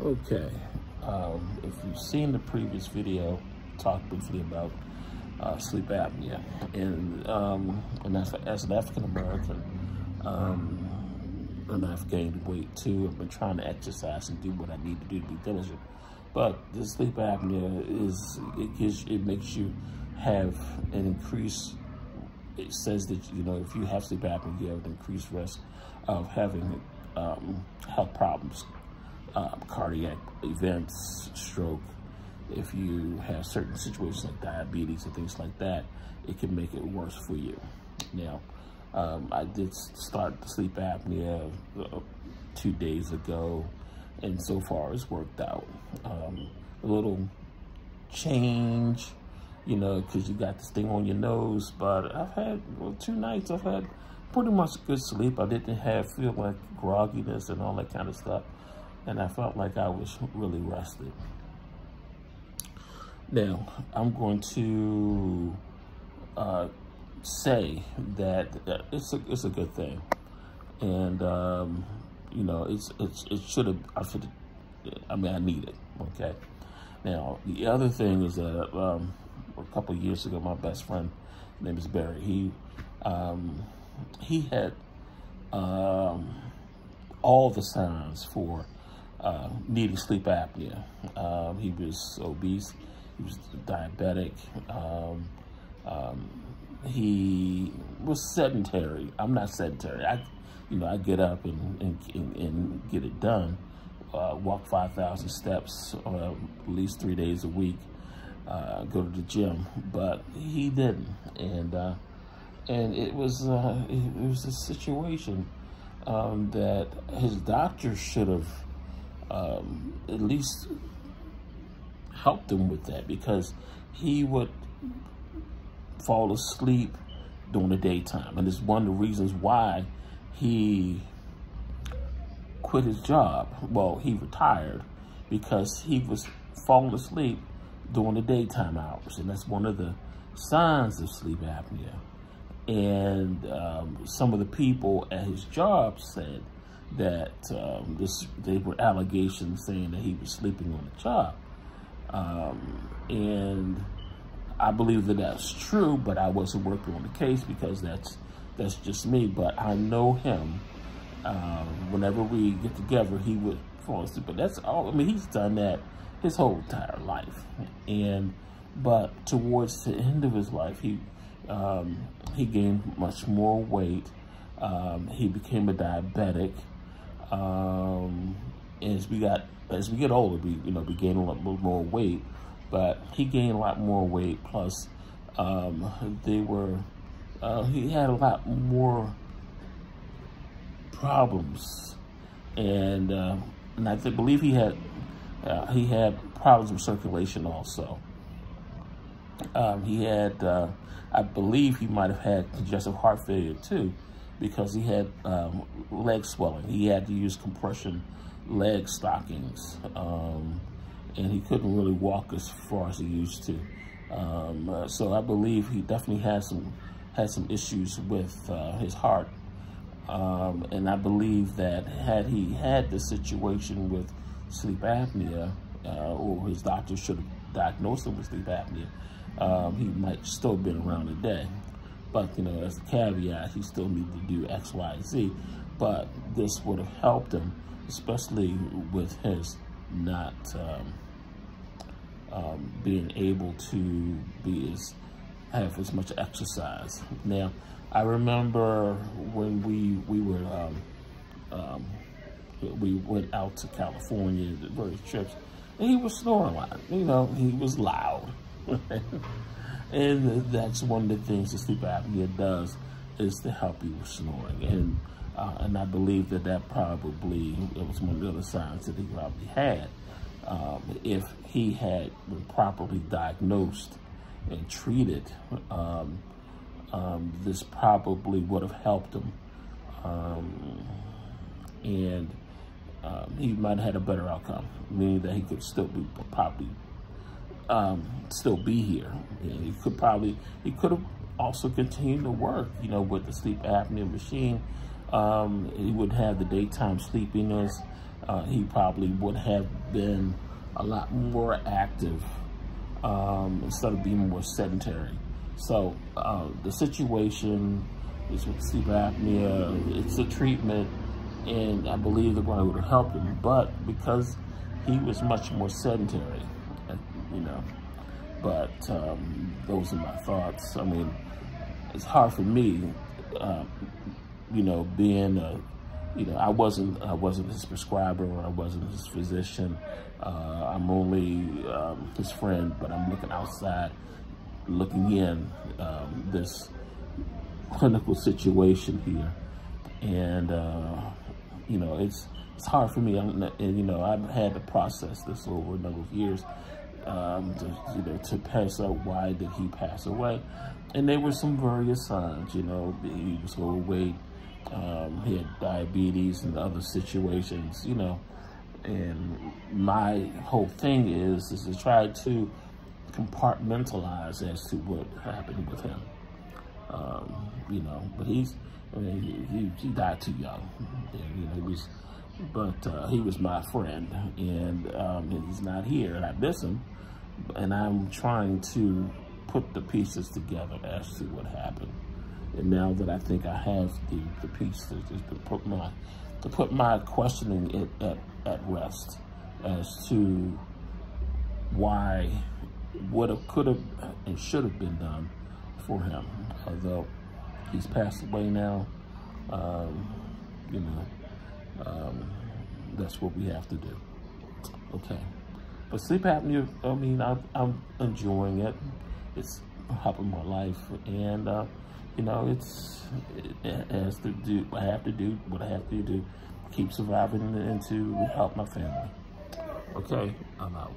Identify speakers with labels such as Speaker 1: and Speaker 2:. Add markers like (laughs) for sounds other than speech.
Speaker 1: Okay, um, if you've seen the previous video, talk briefly about uh, sleep apnea. And, um, and as, as, an African American, um, and I've gained weight too. I've been trying to exercise and do what I need to do to be diligent. But the sleep apnea is, it gives, it makes you have an increased, it says that, you know, if you have sleep apnea, you have an increased risk of having um, health problems, uh, cardiac events, stroke. If you have certain situations like diabetes and things like that, it can make it worse for you. Now, um, I did start the sleep apnea uh, two days ago, and so far it's worked out. Um, a little change, you know, because you got this thing on your nose, but I've had, well, two nights I've had pretty much good sleep. I didn't have, feel like grogginess and all that kind of stuff, and I felt like I was really rested. Now, I'm going to uh, say that it's a it's a good thing, and um, you know it's it's it should have I should I mean I need it. Okay. Now the other thing is that um, a couple years ago, my best friend, name is Barry. He um, he had um, all the signs for uh, needing sleep apnea. Um, he was obese. He was diabetic. Um, um, he was sedentary. I'm not sedentary. I, you know, I get up and, and, and get it done. Uh, walk 5,000 steps uh, at least three days a week. Uh, go to the gym, but he didn't, and uh, and it was uh, it was a situation um, that his doctor should have um, at least help them with that because he would fall asleep during the daytime. And it's one of the reasons why he quit his job. Well, he retired because he was falling asleep during the daytime hours. And that's one of the signs of sleep apnea. And um, some of the people at his job said that um, this, they were allegations saying that he was sleeping on the job. Um, and I believe that that's true, but I wasn't working on the case because that's that's just me. But I know him. Um, whenever we get together, he would fall asleep. But that's all. I mean, he's done that his whole entire life. And but towards the end of his life, he um, he gained much more weight. Um, he became a diabetic. Um, as we got as we get older, we you know we gain a lot more weight but he gained a lot more weight. Plus, um, they were, uh, he had a lot more problems. And, uh, and I believe he had, uh, he had problems with circulation also. Um, he had, uh, I believe he might have had congestive heart failure too, because he had um, leg swelling. He had to use compression leg stockings. Um, and he couldn't really walk as far as he used to. Um, uh, so I believe he definitely had some had some issues with uh, his heart. Um, and I believe that had he had the situation with sleep apnea, uh, or his doctor should have diagnosed him with sleep apnea, um, he might still been around today. But, you know, as a caveat, he still needed to do X, Y, Z. But this would have helped him, especially with his not um, um, being able to be as have as much exercise. Now, I remember when we we were um, um, we went out to California, various trips, and he was snoring a lot. You know, he was loud, (laughs) and that's one of the things that sleep apnea does is to help you with snoring. And uh, and I believe that that probably it was one of the other signs that he probably had um, if he had been properly diagnosed and treated, um, um, this probably would have helped him. Um, and um, he might have had a better outcome, meaning that he could still be probably um, still be here. And he could probably, he could have also continued to work, you know, with the sleep apnea machine. he would have the daytime sleepiness, uh, he probably would have been a lot more active um, instead of being more sedentary. So uh, the situation is with sleep apnea, it's a treatment, and I believe the one would have helped him, but because he was much more sedentary, you know, but um, those are my thoughts. I mean, it's hard for me, uh, you know, being a, you know, I wasn't, I wasn't his prescriber or I wasn't his physician. Uh, I'm only um, his friend, but I'm looking outside, looking in um, this clinical situation here. And, uh, you know, it's, it's hard for me. I'm, and, you know, I've had to process this over a number of years um, to, you know, to pass out why did he pass away. And there were some various signs, you know, he was overweight, um, he had diabetes and other situations, you know. And my whole thing is, is to try to compartmentalize as to what happened with him. Um, you know, but he's, I mean, he, he died too young. And, you know, he was, but uh, he was my friend, and um, he's not here, and I miss him and I'm trying to put the pieces together as to what happened. And now that I think I have the, the pieces to put my to put my questioning at, at, at rest as to why what could have and should have been done for him. Although he's passed away now, um, you know, um, that's what we have to do. Okay. But sleep apnea, I mean, I, I'm enjoying it. It's helping my life. And, uh, you know, it's, it has to do, I have to do what I have to do, keep surviving and to help my family. Okay, I'm out.